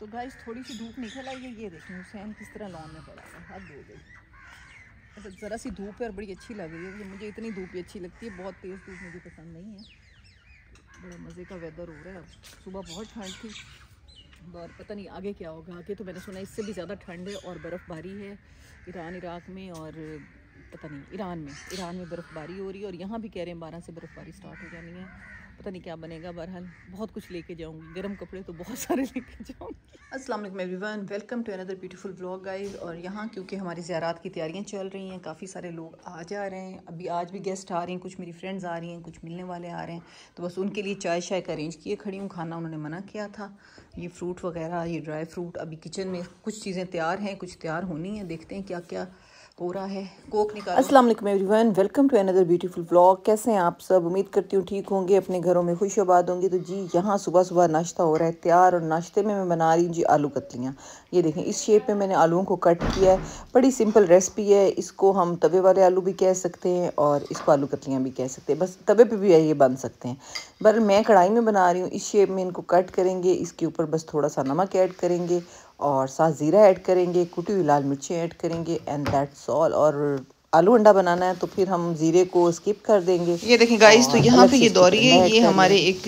तो गाइस थोड़ी सी धूप निकल आई है, ये देखें हुसैन किस तरह लॉन में पड़ा है, हद हो गई। अच्छा ज़रा सी धूप है और बड़ी अच्छी लग रही है मुझे इतनी धूप ही अच्छी लगती है, बहुत तेज़ धूप मुझे पसंद नहीं है। बड़ा मज़े का वेदर हो रहा है, सुबह बहुत ठंड थी, और पता नहीं आगे क्या होगा, आगे तो मैंने सुना इससे भी ज़्यादा ठंड है और बर्फ़बारी है, ईरान, इराक में और पता नहीं, ईरान में ईरान में बर्फ़बारी हो रही है और यहाँ भी कह रहे हैं बारह से बर्फ़बारी स्टार्ट हो जानी है। पता नहीं क्या बनेगा, बहरहाल बहुत कुछ लेके जाऊँगी। गर्म कपड़े तो बहुत सारे लेके जाऊँगी। अस्सलाम वालेकुम everyone, welcome to another beautiful vlog guys. और यहाँ क्योंकि हमारी ज़्यारात की तैयारियाँ चल रही हैं, काफ़ी सारे लोग आ जा रहे हैं। अभी आज भी गेस्ट आ रहे हैं, कुछ मेरी फ्रेंड्स आ रही हैं, कुछ मिलने वाले आ रहे हैं। तो बस उनके लिए चाय शाय का अरेंज किए खड़ी हूँ। खाना उन्होंने मना किया था। ये फ्रूट वगैरह, ये ड्राई फ्रूट अभी किचन में कुछ चीज़ें तैयार हैं, कुछ तैयार होनी है। देखते हैं क्या क्या हो रहा है। कोक निकाल। अस्सलाम वालेकुम everyone, welcome to another beautiful vlog कैसे हैं आप सब? उम्मीद करती हूँ ठीक होंगे, अपने घरों में खुश आबाद होंगे। तो जी, यहाँ सुबह सुबह नाश्ता हो रहा है, तैयार और नाश्ते में मैं बना रही हूँ जी आलू कतलियाँ। ये देखें, इस शेप में मैंने आलूओं को कट किया है। बड़ी सिंपल रेसिपी है, इसको हम तवे वाले आलू भी कह सकते हैं और इसको आलू कतलियाँ भी कह सकते हैं। बस तवे पर भी ये बन सकते हैं। पर मैं कढ़ाई में बना रही हूँ, इस शेप में इनको कट करेंगे, इसके ऊपर बस थोड़ा सा नमक ऐड करेंगे और साथ ज़ीरा ऐड करेंगे कुटी हुई लाल मिर्ची ऐड करेंगे एंड दैट्स ऑल और आलू अंडा बनाना है तो फिर हम ज़ीरे को स्किप कर देंगे। ये देखें गाइस तो यहाँ पे ये दौरी है ये हमारे एक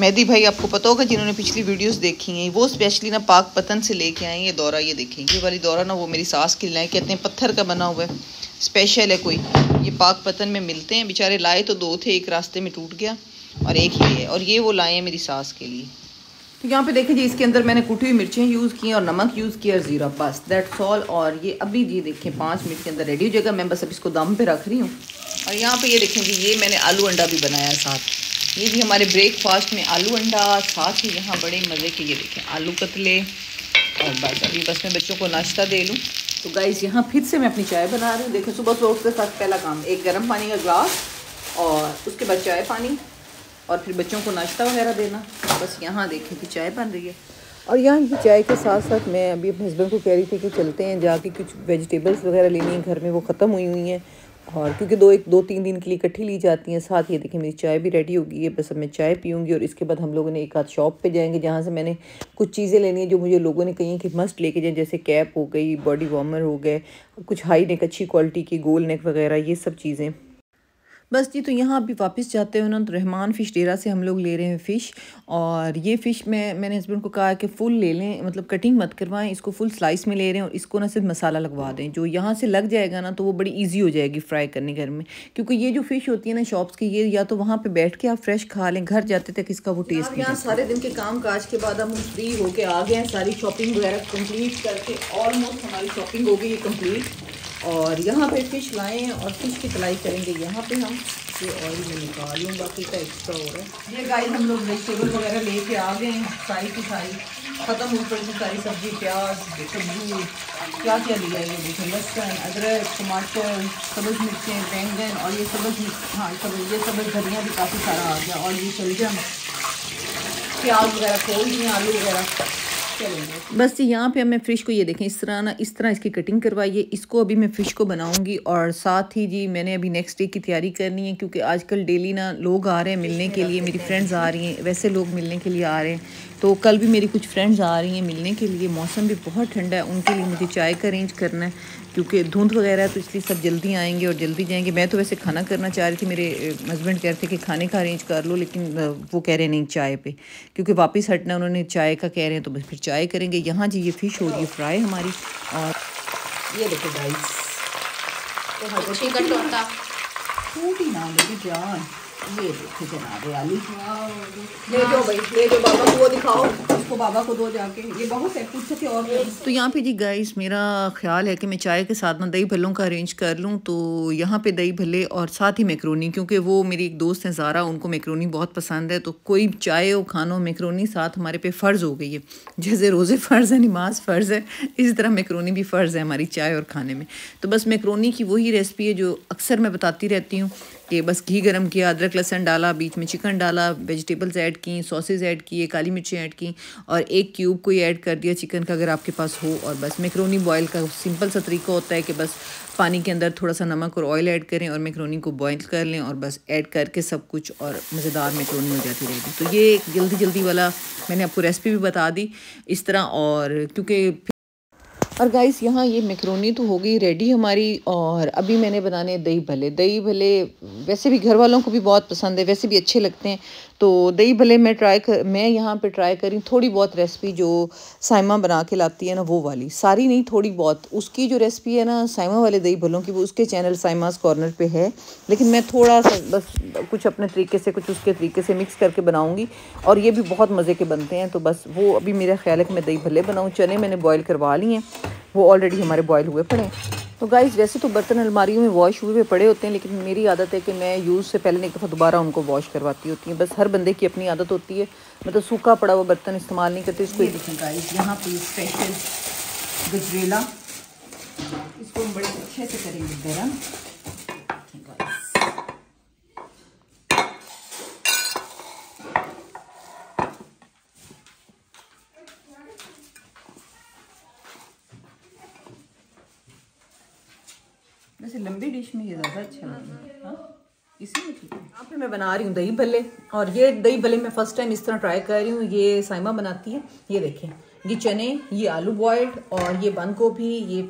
मेहदी भाई आपको पता होगा जिन्होंने पिछली वीडियोस देखी हैं वो स्पेशली ना पाक पतन से लेके आए ये दौरा ये देखें ये वाली दौरा ना वो मेरी सास के लाए कहते हैं पत्थर का बना हुआ है। स्पेशल है कोई। ये पाक पतन में मिलते हैं बेचारे लाए तो दो थे एक रास्ते में टूट गया और एक ही है और ये वो लाए हैं मेरी सास के लिए। तो यहाँ पे देखें जी, इसके अंदर मैंने कुटी हुई मिर्चें यूज़ की और नमक यूज़ किया और ज़ीरा बस दैट्स ऑल और ये अभी जी देखें, पाँच मिनट के अंदर रेडी हो जाएगा। मैं बस अब इसको दम पे रख रही हूँ। और यहाँ पे ये देखें जी, ये मैंने आलू अंडा भी बनाया साथ। ये जी हमारे ब्रेकफास्ट में आलू अंडा, साथ ही यहाँ बड़े मज़े के ये देखें, आलू कतले। और बस, अभी बस मैं बच्चों को नाश्ता दे लूँ। तो गाइस यहाँ फिर से मैं अपनी चाय बना रही हूँ। देखें, सुबह सुबह उसके साथ पहला काम, एक गर्म पानी का ग्लास और उसके बाद चाय पानी। और फिर बच्चों को नाश्ता वगैरह देना। बस यहाँ देखें कि चाय बन रही है। और यहाँ की चाय के साथ साथ मैं अभी अपने हस्बैंड को कह रही थी कि चलते हैं जाके कुछ वेजिटेबल्स वगैरह लेनी है। घर में वो ख़त्म हुई हुई हैं। और क्योंकि दो एक, दो तीन दिन के लिए इकट्ठी ली जाती हैं। साथ ये देखिए मेरी चाय भी रेडी होगी। है बस अब मैं चाय पीऊँगी और इसके बाद हम लोगों ने एक आध शॉप पे जाएँगे, जहाँ से मैंने कुछ चीज़ें लेनी है जो मुझे लोगों ने कही कि मस्ट लेके जाएँ। जैसे कैप हो गई बॉडी वार्मर हो गए, कुछ हाई नेक अच्छी क्वालिटी की गोल नेक वगैरह, ये सब चीज़ें। बस जी तो यहाँ अभी वापस जाते हो ना तो रहमान फ़िश डेरा से हम लोग ले रहे हैं फ़िश। और ये फ़िश मैं मैंने हस्बैंड को कहा कि फ़ुल ले लें मतलब कटिंग मत करवाएँ इसको फुल स्लाइस में ले रहे हैं और इसको ना सिर्फ़ मसाला लगवा दें। जो यहाँ से लग जाएगा ना तो वो बड़ी ईजी हो जाएगी फ्राई करने घर में। क्योंकि ये जो फ़िश होती है ना शॉप्स की ये या तो वहाँ पर बैठ के आप फ्रेश खा लें घर जाते तक इसका वो टेस्ट यहाँ सारे दिन के काम काज के बाद हम फ्री होके आ गए हैं सारी शॉपिंग वगैरह कंप्लीट करके ऑलमोस्ट हमारी शॉपिंग हो गई है कंप्लीट और यहाँ पे फ़िश लाए और फ़िश की तलाई करेंगे। यहाँ पे हम ये ऑयल में निकाल लूँ, बाकी का एक्स्ट्रा हो रहा है। ये गाइस हम लोग वेजिटेबल वगैरह लेके आ गए हैं, सारी की सारी। ख़त्म हो पड़ी सारी सब्ज़ी, प्याज सब्ज़ी क्या क्या लिया ये देखिए लहसुन, अदरक, टमाटर, सब्ज़ मिर्चें, बैंगन और ये सब्ज़ हाँ सब ये सब्ज़ धनिया भी काफ़ी सारा आ गया और ये चल प्याज वगैरह खोल दिए आलू वगैरह। बस यहाँ पे मैं फ़िश को ये देखें, इस तरह ना, इस तरह इसकी कटिंग करवाइए। इसको अभी मैं फ़िश को बनाऊँगी और साथ ही जी मैंने अभी नेक्स्ट डे की तैयारी करनी है क्योंकि आजकल डेली ना लोग आ रहे हैं मिलने के लिए, मेरी फ्रेंड्स आ रही हैं, वैसे लोग मिलने के लिए आ रहे हैं। तो कल भी मेरी कुछ फ्रेंड्स आ रही हैं मिलने के लिए, मौसम भी बहुत ठंडा है, उनके लिए मुझे चाय का अरेंज करना है। क्योंकि धुंध वगैरह है तो इसलिए सब जल्दी आएँगे और जल्दी जाएँगे। मैं तो वैसे खाना करना चाह रही थी मेरे हस्बैंड कह रहे थे कि खाने का अरेंज कर लो लेकिन वो कह रहे नहीं चाय पे। क्योंकि वापस हटना उन्होंने चाय का कह रहे हैं तो बस फिर चाय करेंगे। यहाँ जी ये फ़िश हो रही है फ्राई हमारी और ये देखो गाइस तो ना जान। ये देखो जनाब आली ले जाओ भाई बाबा को दिखाओ उसको बाबा को दो जाके ये बहुत कुछ थे और तो यहाँ पे जी गाइस मेरा ख्याल है कि मैं चाय के साथ ना दही भल्लों का अरेंज कर लूँ तो यहाँ पे दही भल्ले और साथ ही मैक्रोनी क्योंकि वो मेरी एक दोस्त है ज़ारा उनको मैक्रोनी बहुत पसंद है तो कोई चाय और खानों मैक्रोनी साथ हमारे पे फ़र्ज़ हो गई है। जैसे रोज़े फ़र्ज़ है, नमाज़ फ़र्ज़ है, इसी तरह मैक्रोनी भी फ़र्ज़ है हमारी चाय और खाने में। तो बस मैक्रोनी की वही रेसिपी है जो अक्सर मैं बताती रहती हूँ। कि बस घी गरम किया, अदरक, लहसन डाला, बीच में चिकन डाला वेजिटेबल्स ऐड की सॉसेज ऐड किए, काली मिर्ची ऐड की और एक क्यूब को ऐड कर दिया चिकन का अगर आपके पास हो और बस मैक्रोनी बॉयल का सिंपल सा तरीका होता है कि बस पानी के अंदर थोड़ा सा नमक और ऑयल ऐड करें और मैक्रोनी को बॉयल कर लें और बस ऐड करके सब कुछ और मज़ेदार मैक्रोनी हो जाती रहेगी। तो ये जल्दी जल्दी वाला मैंने आपको रेसिपी भी बता दी इस तरह और क्योंकि और गाइस यहाँ ये मैक्रोनी तो हो गई रेडी हमारी और अभी मैंने बनाने दही भले। दही भले वैसे भी घर वालों को भी बहुत पसंद है, वैसे भी अच्छे लगते हैं। तो दही भले मैं ट्राई कर मैं यहाँ पे ट्राई करी थोड़ी बहुत रेसिपी जो साइमा बना के लाती है ना, वो वाली। सारी नहीं, थोड़ी बहुत। उसकी जो रेसिपी है ना, साइमा वाले दही भलों की, वो उसके चैनल साइमास कॉर्नर पे है। लेकिन मैं थोड़ा सा, बस कुछ अपने तरीके से, कुछ उसके तरीके से मिक्स करके बनाऊँगी। और ये भी बहुत मज़े के बनते हैं तो बस वो अभी मेरा ख्याल है कि मैं दही भले बनाऊँ। चने मैंने बॉयल करवा ली हैं। वो ऑलरेडी हमारे बॉयल हुए पड़े तो गाइज़ वैसे तो बर्तन अलमारियों में वॉश हुए हुए पड़े होते हैं लेकिन मेरी आदत है कि मैं यूज़ से पहले एक दफ़ा दोबारा उनको वॉश करवाती होती हूँ। बस हर बंदे की अपनी आदत होती है। मतलब तो सूखा पड़ा हुआ बर्तन इस्तेमाल नहीं करते इसको गाइस यहाँ पे स्पेशल गजरेला इसको हम बड़े अच्छे से करेंगे गर्म। वैसे लंबी डिश में ये ज़्यादा अच्छा लगता है। हाँ? इसी में ठीक है। यहाँ पे मैं बना रही हूँ दही भल्ले और ये दही भल्ले मैं फ़र्स्ट टाइम इस तरह ट्राई कर रही हूँ। ये साइमा बनाती है ये देखें। ये चने ये आलू बॉयल्ड और ये बंद गोभी ये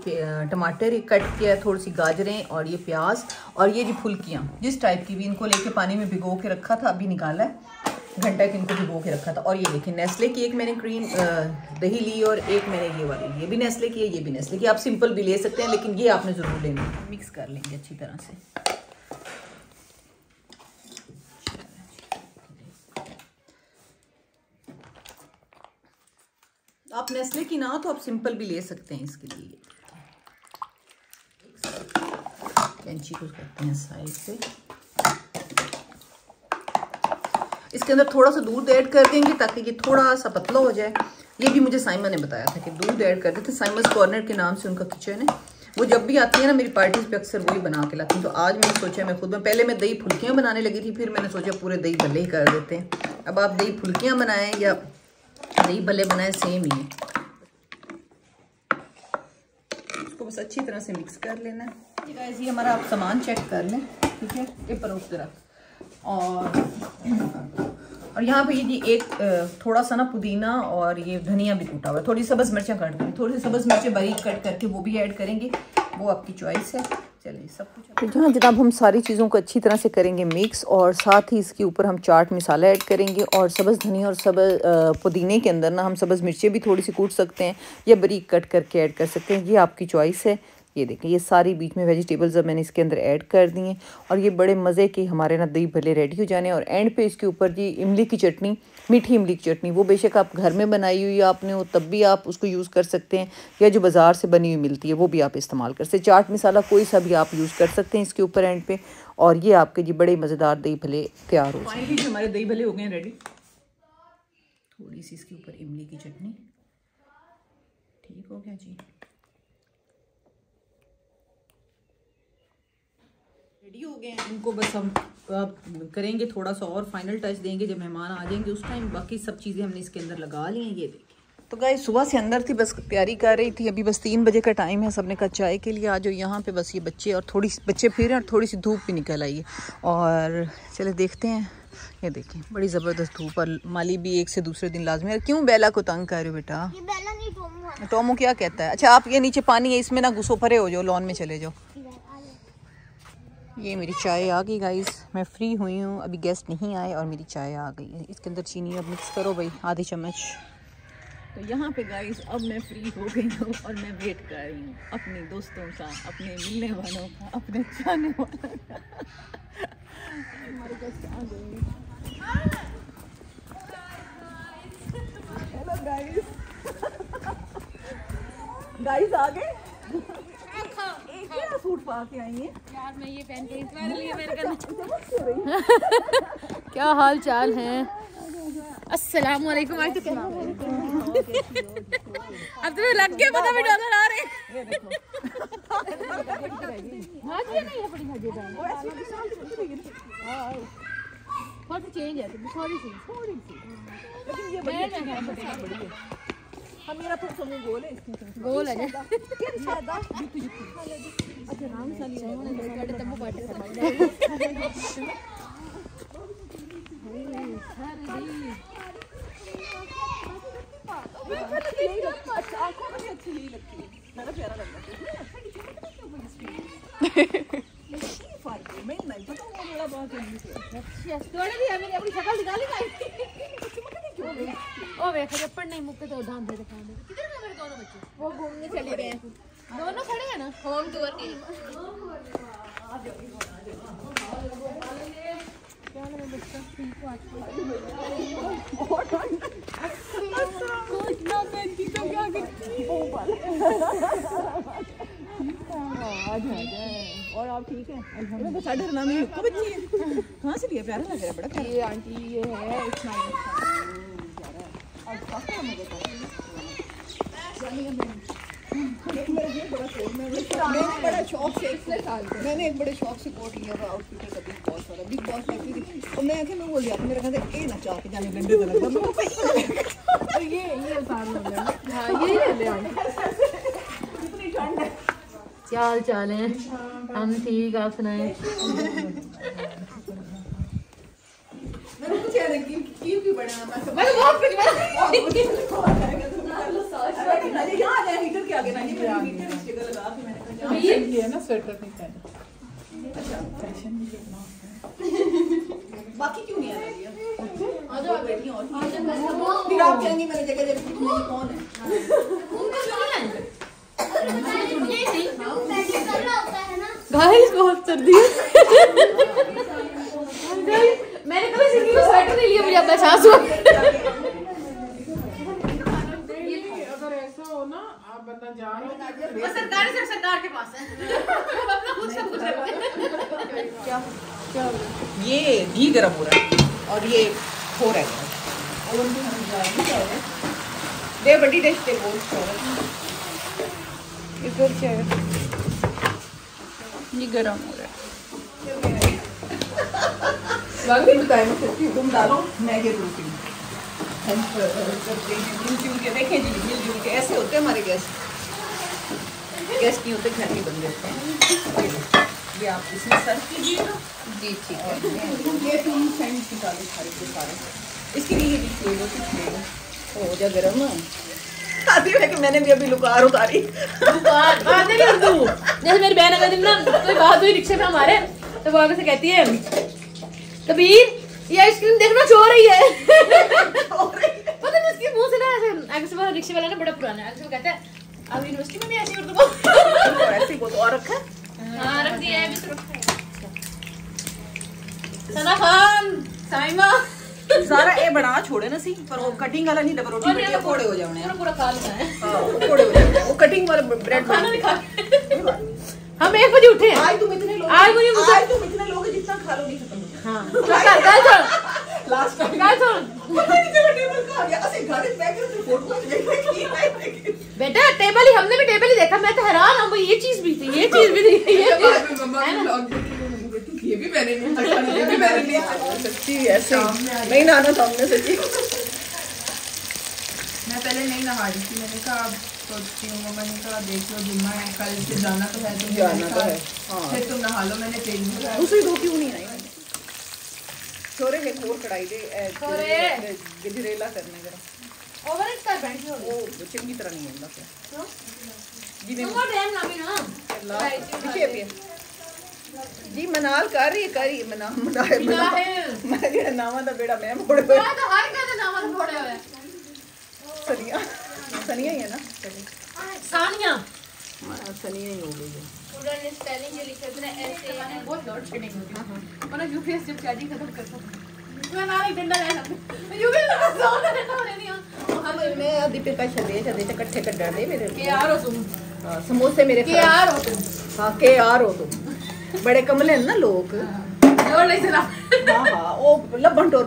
टमाटर ये कट किया थोड़ी सी गाजरें और ये प्याज और ये जी फुल्कियाँ। जिस टाइप की भी इनको लेके पानी में भिगो के रखा था अभी निकाला है। घंटा एक इनको भिगो के रखा था। और ये देखिए नेस्ले की एक मैंने क्रीम दही ली और एक मैंने ये वाली ये भी नेस्ले की है ये भी नेस्ले की आप सिंपल भी ले सकते हैं लेकिन ये आपने ज़रूर लेनी है। मिक्स कर लेंगे अच्छी तरह से। आप नेस्ले की ना तो आप सिंपल भी ले सकते हैं इसके लिए। कैंची को करते हैं साइड से। इसके अंदर थोड़ा सा दूध ऐड कर देंगे ताकि ये थोड़ा सा पतला हो जाए। ये भी मुझे साइमा ने बताया था कि दूध ऐड कर देते साइमस कॉर्नर के नाम से उनका किचन है। वो जब भी आती है ना, मेरी पार्टीज़ पे अक्सर वही बना के लाती हूँ। तो आज मैंने सोचा, मैं खुद में, पहले मैं दही फुल्कियाँ बनाने लगी थी, फिर मैंने सोचा पूरे दही भले ही कर देते हैं। अब आप दही फुल्कियाँ बनाएँ या दही भले बनाएँ सेम ही है। उसको बस अच्छी तरह से मिक्स कर लेना ये हमारा आप सामान चेक कर लें, ठीक है? ये परोस तरह और और यहाँ पे ये एक थोड़ा सा ना पुदीना और ये धनिया भी कूटा हुआ है। थोड़ी सब्ज़ मिर्चें काट देंगे। थोड़ी सब्ज़ मिर्चें बारीक कट करके वो भी ऐड करेंगे। वो आपकी चॉइस है। चलिए, सब कुछ जहाँ जनाब हम सारी चीज़ों को अच्छी तरह से करेंगे मिक्स और साथ ही इसके ऊपर हम चाट मसाला ऐड करेंगे और सब्ज़ धनिया और सब्ज़ पुदीने के अंदर ना हम सब्ज़ मिर्चें भी थोड़ी सी कूट सकते हैं या बारीक कट करके ऐड कर सकते हैं। ये आपकी चॉइस है। ये देखें, ये सारी बीच में वेजिटेबल्स अब मैंने इसके अंदर ऐड कर दी हैं और ये बड़े मज़े के हमारे ना दही भले रेडी हो जाने और एंड पे इसके ऊपर जी इमली की चटनी, मीठी इमली की चटनी, वो बेशक आप घर में बनाई हुई आपने हो, तब भी आप उसको यूज़ कर सकते हैं या जो बाज़ार से बनी हुई मिलती है, वो भी आप इस्तेमाल कर सकते चाट मसाला कोई सा भी आप यूज़ कर सकते हैं इसके ऊपर एंड पे और ये आपके जी बड़े मज़ेदार दही भले तैयार हो फाइनली हमारे दही भले हो गए रेडी थोड़ी सी इसके ऊपर इमली की चटनी। ठीक हो गया जी। रेडी हो गए हैं। इनको बस हम करेंगे थोड़ा सा और फाइनल टच देंगे जब मेहमान आ जाएँगे उस टाइम बाकी सब चीज़ें हमने इसके अंदर लगा ली हैं ये देखिए तो गाय सुबह से अंदर थी बस तैयारी कर रही थी। अभी बस तीन बजे का टाइम है सबने कहा चाय के लिए आ जाओ। यहाँ पे बस ये बच्चे और थोड़ी बच्चे फिर और थोड़ी सी धूप भी निकल आई है। और चले देखते हैं ये देखिए बड़ी ज़बरदस्त धूप और माली भी एक से दूसरे दिन लाजमी है। क्यों बेला को तंग कर रहे हो बेटा? टोमो क्या कहता है? अच्छा आप ये नीचे पानी है इसमें ना घुसो परे हो जाओ लॉन में चले जाओ। ये मेरी चाय आ गई गाइस मैं फ्री हुई हूँ. अभी गेस्ट नहीं आए और मेरी चाय आ गई है. इसके अंदर चीनी अब मिक्स करो भाई, आधी चम्मच. तो यहाँ पे गाइस अब मैं फ्री हो गई हूँ और मैं वेट कर रही हूँ अपने दोस्तों का, अपने मिलने वालों का, अपने जाने वालों का. आ हेलो गाइस गाइस आ गए? सूट पा के आई है यार मैं ये पहन के लिए क्या हाल चाल है? अस्सलाम वालेकुम आज तो अब तो लग गया पता भी डॉलर आ रहे थोड़ी चेंज है थोड़ी सी थोड़ी सी। लेकिन ये बढ़िया है Hamira pensa num gol, é isso? Gol, né? Quem sabe? Jutu, jutu. Acha, não, não, não. Não, não, não. आप ठीक है? अल्हम्दुलिल्लाह डरना में को बच्ची है। कहाँ से लिया प्यारा लग रहा है बड़ा प्यारा। ये आंटी ये है इस्माइल मैंने बड़ा शौक से मैंने एक बड़े शौक से कोट लिया था आउटफिट का बिग बॉस वाला बिग बॉस लगती थी। और मैं आके मैं बोल दिया मेरा कहते ए ना चाह के जाने गंडे तो लगता मैं भाई ये ये उतार लो हाँ ये ले ले इतनी ठंड है। चाल चाल है हम ठीक आप सुनाए क्यों क्यों बाकी क्यों नहीं आ रही है? आ जाओ बैठी और फिर आप कहेंगी मैंने जगह जगह कौन है? गाइस बहुत सर्दी है। मैंने कभी ज़िंदगी में स्वेटर नहीं लिया मुझे अब एहसास हुआ। अगर ऐसा हो ना आप बंदा जा रहा हो वो सरकारी सिर्फ़ सरकार के पास है रखते हैं ये घी गर्म हो रहा है और ये हो रहा है। ओवन में हम है दे बड़ी डिश दे वो इधर क्या है ये गर्म हो रहा है। हूँ तुम डालो मैं ये रोटी हैं मिलजुल के देखें जी मिलजुल के ऐसे होते हैं हमारे गेस्ट गेस्ट नहीं होते घर में बन जाते हैं। ये आप इसमें सर्व कीजिएगा जी ठीक है। ये तुम सैंडविच निकालो सारे के सारे। इसके लिए ये भी ले लो कुछ ले लो हो जा गरम आती है कि मैंने भी अभी लुकार उतारी। बात बात नहीं कर जैसे मेरी बहन अगर ना कोई बात हुई रिक्शे में हमारे तो वो आगे से कहती है कबीर ये आइसक्रीम देखना चो रही है। पता नहीं उसके मुँह से ना ऐसे आगे से वो रिक्शे वाला ना बड़ा पुराना है। आगे से वो कहता है अब यूनिवर्सिटी में भी ऐसी बोल और ऐसे ही बहुत और रखा हाँ रख दिया है अभी रखा है सना खान साइमा। सारा बना छोड़े ना सी पर वो कटिंग वाला नहीं डबल रोटी बेटिया फोड़े हो जाने पूरा पूरा खा लेना है। हाँ फोड़े हो जाने वो कटिंग वाला ब्रेड खाना नहीं खा हम एक बजे उठे आज तुम इतने लोग आज मुझे आज तुम इतने लोग जितना खा लोगे खत्म हो हाँ। कर सुन लास्ट टाइम कर सुन पता नहीं चला टेबल का आ गया। असली गाड़ी में बैठ के फ़ोटो देख की है बेटा टेबल ही हमने भी टेबल ही देखा। मैं तो हैरान हूँ ये चीज़ भी थी ये चीज़ भी थी ये भी ये भी मैंने नहीं देखा ये भी मैंने नहीं देखा। सच्ची ऐसे नहीं ना आना था हमने सच्ची। मैं पहले नहीं नहा रही थी मैंने कहा अब सोचती हूँ मम्मा ने कहा देख लो जुम्मा है कल से जाना तो है तुम जाना तो है, हाँ। फिर तुम नहा लो मैंने तेल नहीं लगाया। दूसरी दो क्यों नहीं आई? छोरे एक और कढ़ाई दे छोरे। गजरेला करने जरा ओवर इट कर बैठ जाओ वो चंगी तरह नहीं होता फिर जिन्हें तुम टाइम ना। भी ना पीछे पिए जी मनाल कर रही है कर रही है। मना मनाए मना मैं जेड़ा नामा दा बेड़ा मैं मोड़ पे मैं तो हर का नाम थोड़े हुए सनिया सनिया ही है ना? सनिया। हाँ, सनिया ही हो गई है। स्टूडेंट ने स्पेलिंग जो लिखे थे ऐसे हैं बहुत लोड शेडिंग होती है मतलब यूपीएस जब चार्जिंग खत्म करता मैं ना एक डंडा ले सकती यूपीएस का जोन है ना नहीं मैं दीपिका का छदे छदे च इकट्ठे कर डाले मेरे। के यार हो तुम। हाँ, समोसे मेरे के यार हो तुम। हाँ के यार हो तुम। बड़े कमले हैं ना लोग। चला हाँ। हाँ टोर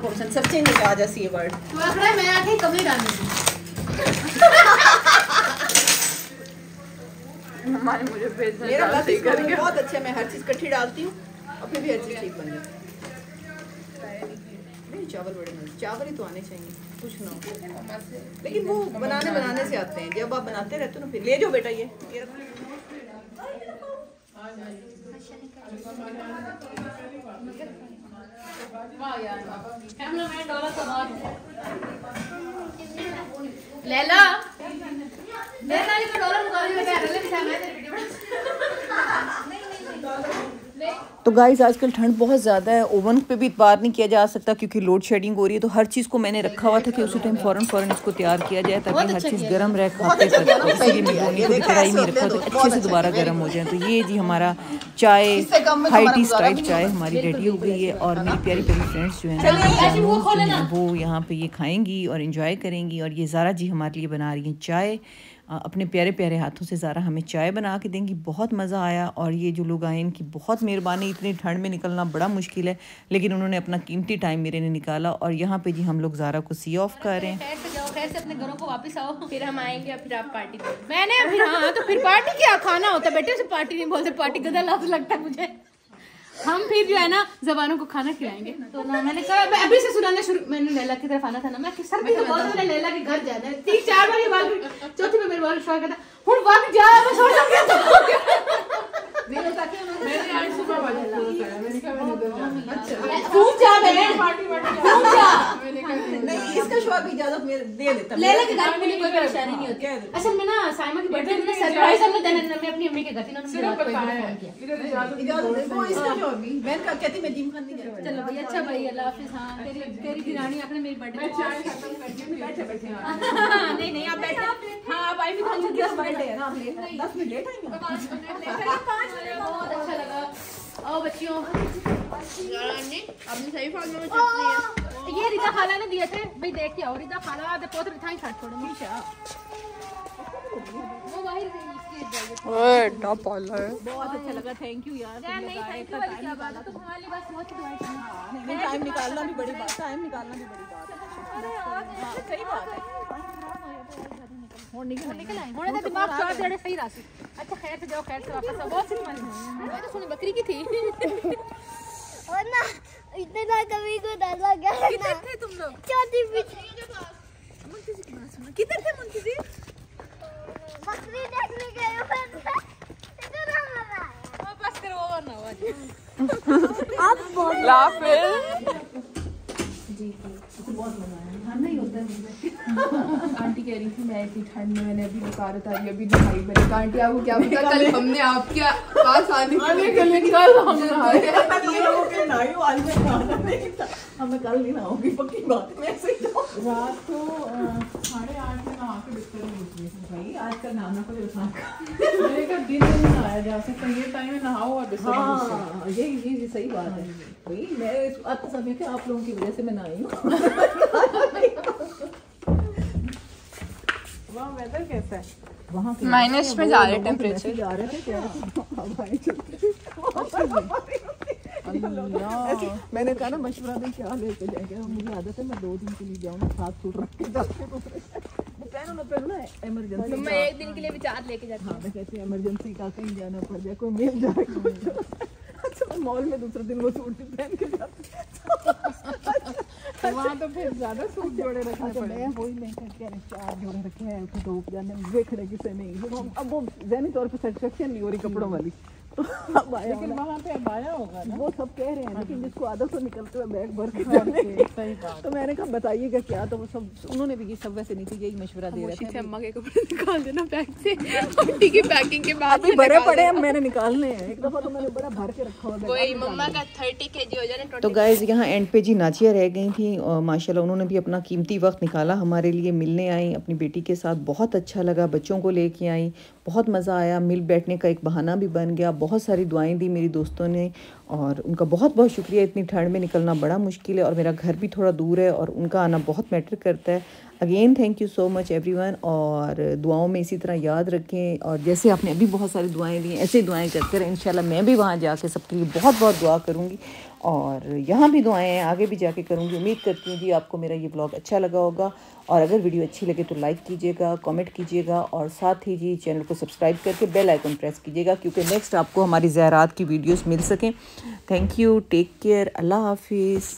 वर्ड तू मैं आके डालनी मुझे मेरा बहुत अच्छा मैं हर चीज़ इकट्ठी डालती हूँ और फिर भी हर चीज़ ठीक बन जाती नहीं चावल बड़े मज़े चावल ही तो आने चाहिए कुछ ना हो। लेकिन वो बनाने बनाने से आते हैं। जब आप बनाते रहते हो ना फिर ले जाओ बेटा ये ये रखो। लैला लैला ने डॉलर मुकाबले में रहे थे मैं तेरी वीडियो तो गाइस आजकल ठंड बहुत ज़्यादा है। ओवन पे भी इतबार नहीं किया जा सकता क्योंकि लोड शेडिंग हो रही है। तो हर चीज़ को मैंने रखा हुआ था कि उसी टाइम फ़ौरन फ़ौरन इसको तैयार किया जाए ताकि हर चीज़ गर्म रहे खाते तक। इसीलिए मैं बोनी को कढ़ाई में रखा तो अच्छे से दोबारा गर्म हो जाए। तो ये जी हमारा चाय हाई टी स्टाइल चाय हमारी रेडी हो गई है और मेरी प्यारी प्यारी फ्रेंड्स जो है वो यहाँ पे ये खाएँगी और इंजॉय करेंगी और ये ज़ारा जी हमारे लिए बना रही हैं चाय। अपने प्यारे प्यारे हाथों से ज़ारा हमें चाय बना के देंगी। बहुत मज़ा आया और ये जो लोग आए इनकी बहुत मेहरबानी, इतनी ठंड में निकलना बड़ा मुश्किल है, लेकिन उन्होंने अपना कीमती टाइम मेरे ने निकाला और यहाँ पे जी हम लोग ज़ारा को सी ऑफ़ कर रहे हैं। से से अपने घरों को वापस आओ। फिर हम आएँगे फिर आप पार्टी मैंने, फिर हाँ तो फिर पार्टी क्या? खाना होता है, बेटे, उसे पार्टी नहीं बोलते, पार्टी गदा लगता है मुझे। हम फिर जो है ना जबानों को खाना खिलाएँगे। तो ना मैंने कहा मैं अभी से सुनाना शुरू मैंने लैला की तरफ़ आना था ना मैं कि सर भी तो बहुत मैंने लैला के घर जाना है। तीन चार बार ये बात चौथी में मेरे बार शौक करता हूँ वक्त जा मैं छोड़ ताकि मैंने आज सुबह वाला मैंने कहा मैंने अच्छा। तू जा मैंने। पार्टी पार्टी तू जा। नहीं इसका शौक इजाज़त दे देता लैला के घर में कोई परेशानी नहीं होती। असल में ना साइमा की बर्थडे में सरप्राइज़ हमने देना था मैं अपनी अम्मी के घर थी ना उन्होंने को है फ़ोन किया। इजाज़त वो इसका शौक भी मैं कहती मैं जिम खान नहीं चलो भाई अच्छा भाई अल्लाह हाफिज। हाँ तेरी तेरी दिरानी आपने मेरी बर्थडे मैं चाय खत्म करके फिर बैठे बैठे। नहीं नहीं आप बैठे। हाँ आप आई भी तो हम बर्थडे है। ना आप लेट दस मिनट लेट आएँगे बहुत अच्छा लगा। आओ बच्चियों। आपने सही फॉर्म में ये रिदा खाला ने दिए थे। भाई देख के आओ रिदा खाला दे पोत्र था ही खा छोड़ मीशा। वो बाहर गई ओए टॉप ऑलर बहुत अच्छा लगा थैंक यू यार यार नहीं थैंक यू वाली क्या बात है? तो हमारे पास बहुत दुआएँ थी। नहीं टाइम निकालना भी बड़ी बात टाइम निकालना भी बड़ी बात है। हाँ, सही बात है। और निकल निकल आए होने दिमाग चार जड़े सही राशि अच्छा खैर से जाओ खैर से वापस आओ बहुत सी मालूम मैं तो सुनी बकरी की थी और ना इतना कभी को डर लग गया किधर थे तुम लोग चौथी पीछे किधर थे मुंशी जी बकरी देखने गए हुए थे इधर हम लगा बस करो और ना आवाज़ अब बोल लाफिल आंटी कह रही थी मैं इतनी ठंड में मैंने अभी बुखार उतारी अभी नहाई मैंने कहा आंटी आपको क्या पता कल हमने आपके पास आने के लिए कल हम नहाए। हमें कल नहीं नहाऊँगी पक्की बात में मैं ऐसे रात को अ, साढ़े आठ में नहा के बिस्तर में घुस गई थी भाई आजकल नहाना को उठा मैंने कहा दिन में नहीं नहाया जा सकता ये टाइम में नहाओ और बिस्तर में घुस जाओ। हाँ ये ये ये सही बात है। भाई मैं अब समय के आप लोगों की वजह से मैं नहाई हूँ। वहाँ वेदर कैसा है? वहाँ माइनस में जा रहे टेम्परेचर जा रहे थे मैंने कहा ना मशवरा दें क्या लेके जाएँगे? मुझे आदत है मैं दो दिन के लिए जाऊँ साथ सूट रख के ना पहनो इमरजेंसी मैं एक दिन के लिए विचार लेके जाती हाँ। मैं कहती हूँ इमरजेंसी का कहीं जाना पड़ जाए कोई मिल जाए। अच्छा मैं मॉल में दूसरे दिन वो सूट भी पहन के जाती तो वहाँ तो फिर ज़्यादा सूट जोड़े रखने अच्छा पड़े। मैं वही मैं चार जोड़े रखे हैं फिर दो जाने में देखने किसे नहीं। अब वो जहनी तौर पे सेटिस्फेक्शन नहीं हो रही कपड़ों वाली। तो लेकिन वहाँ पे अबाया होगा ना। वो सब कह रहे हैं लेकिन जिसको आदत हो निकलते हुए बैग भर के जाने सही बात। तो मैंने कहा बताइएगा क्या? तो वो सब उन्होंने भी ये सब वैसे नहीं थी यही मशवरा दे रहे थे अम्मा के कपड़े निकाल देना बैग से। की पैकिंग के बाद अभी भरे पड़े हैं मैंने निकालने हैं। एक दफ़ा तो मैंने बड़ा भर के रखा हुआ। मम्मा का थर्टी के जी हो जाए तो गाइज़ यहाँ एंड पे जी नाचिया रह गई थी और माशाल्लाह उन्होंने भी अपना कीमती वक्त निकाला। हमारे लिए मिलने आई अपनी बेटी के साथ बहुत अच्छा लगा बच्चों को लेके आई बहुत मज़ा आया। मिल बैठने का एक बहाना भी बन गया। बहुत सारी दुआएँ दी मेरी दोस्तों ने और उनका बहुत बहुत शुक्रिया। इतनी ठंड में निकलना बड़ा मुश्किल है और मेरा घर भी थोड़ा दूर है और उनका आना बहुत मैटर करता है। Again thank you so much everyone और दुआओं में इसी तरह याद रखें। और जैसे आपने अभी बहुत सारी दुआएँ दी ऐसे दुआएँ करते रहें। इंशाल्लाह मैं भी वहाँ जाके सबके लिए बहुत बहुत दुआ करूँगी। और यहाँ भी दुआएँ आगे भी जाके करूँगी। उम्मीद करती हूँ जी आपको मेरा ये ब्लॉग अच्छा लगा होगा। और अगर वीडियो अच्छी लगे तो लाइक कीजिएगा कमेंट कीजिएगा और साथ ही जी चैनल को सब्सक्राइब करके बेल आइकन प्रेस कीजिएगा क्योंकि नेक्स्ट आपको हमारी जहरात की वीडियोस मिल सकें। थैंक यू टेक केयर अल्लाह हाफिज़